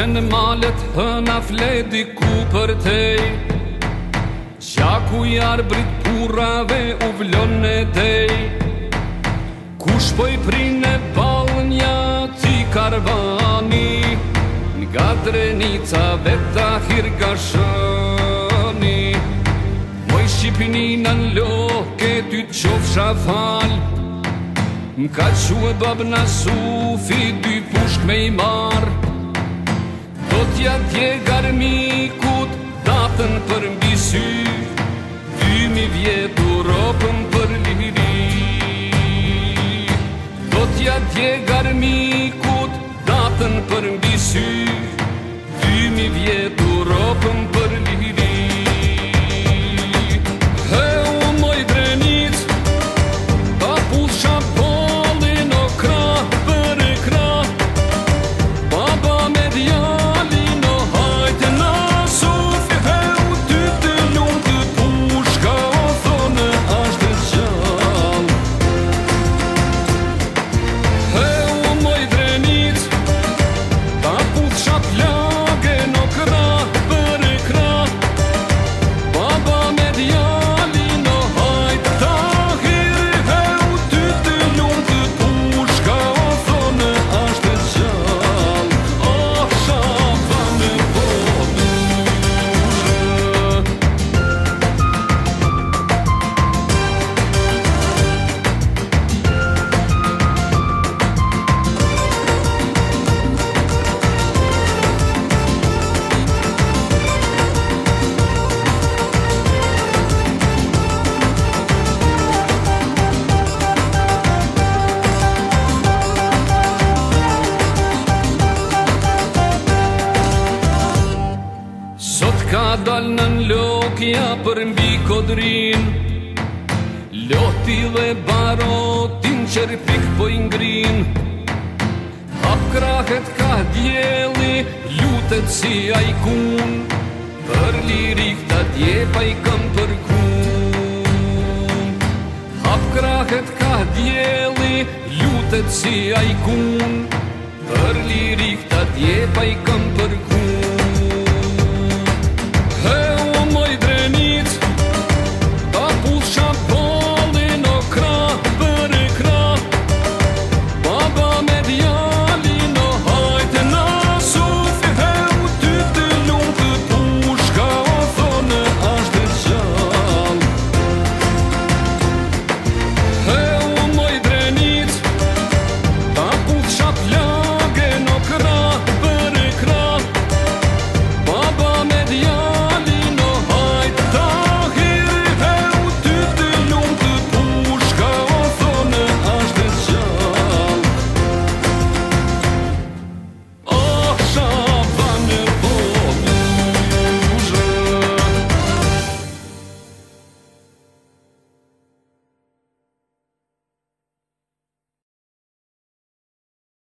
Kënë malet hëna fledi ku për tej Qa jarë brit purave u vlon e dej Kush poj prin e ti karvani Nga drenica veta hirga shëni Moj Shqipini në loke ty të qof shafal Mka që e bab në sufi dy pushk me i marë Do t'ja djegar mikut, datën për mbi syfë, dymi vjetu ropën për liri Do t'ja djegar mikut, datën për mbi syfë, dymi vjetu ropën për liri dal në lokja për mbi kodrin Loti dhe barotin qërpik po ingrin Hap krahet ka djeli, lutet si ajkun Për lirik të djepa i kam për kun Hap krahet ka djeli, lutet si ajkun Për lirik të djepa i kam për kun